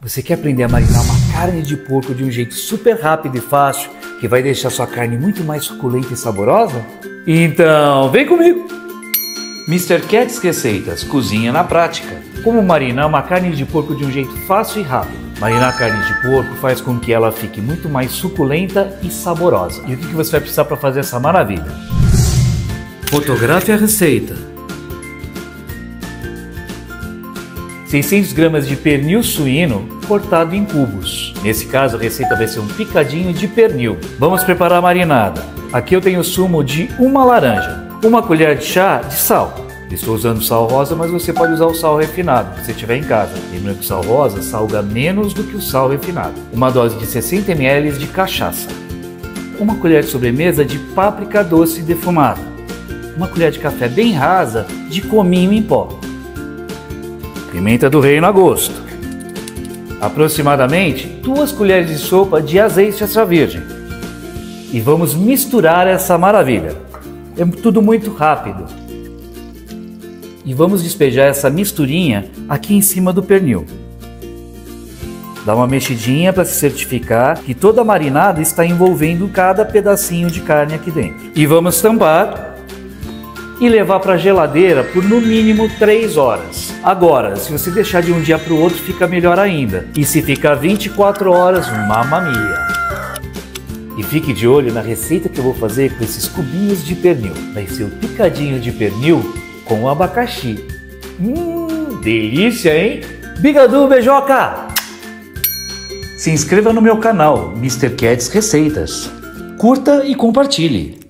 Você quer aprender a marinar uma carne de porco de um jeito super rápido e fácil, que vai deixar sua carne muito mais suculenta e saborosa? Então, vem comigo! Mr. Cats Receitas, cozinha na prática. Como marinar uma carne de porco de um jeito fácil e rápido. Marinar carne de porco faz com que ela fique muito mais suculenta e saborosa. E o que você vai precisar para fazer essa maravilha? Fotografe a receita. 600 gramas de pernil suíno cortado em cubos. Nesse caso, a receita vai ser um picadinho de pernil. Vamos preparar a marinada. Aqui eu tenho sumo de uma laranja, uma colher de chá de sal. Estou usando sal rosa, mas você pode usar o sal refinado, se você tiver em casa. Lembrando que o sal rosa salga menos do que o sal refinado. Uma dose de 60 ml de cachaça. Uma colher de sobremesa de páprica doce defumada. Uma colher de café bem rasa de cominho em pó Pimenta do reino a gosto. Aproximadamente duas colheres de sopa de azeite extra virgem. E vamos misturar essa maravilha. É tudo muito rápido. E vamos despejar essa misturinha aqui em cima do pernil. Dá uma mexidinha para se certificar que toda a marinada está envolvendo cada pedacinho de carne aqui dentro. E vamos tampar e levar para a geladeira por no mínimo 3 horas. Agora, se você deixar de um dia para o outro, fica melhor ainda. E se ficar 24 horas, mamma mia! E fique de olho na receita que eu vou fazer com esses cubinhos de pernil. Vai ser o picadinho de pernil com abacaxi. Hum, delícia, hein? Bigadu, beijoca! Se inscreva no meu canal, Mr. Cats Receitas. Curta e compartilhe.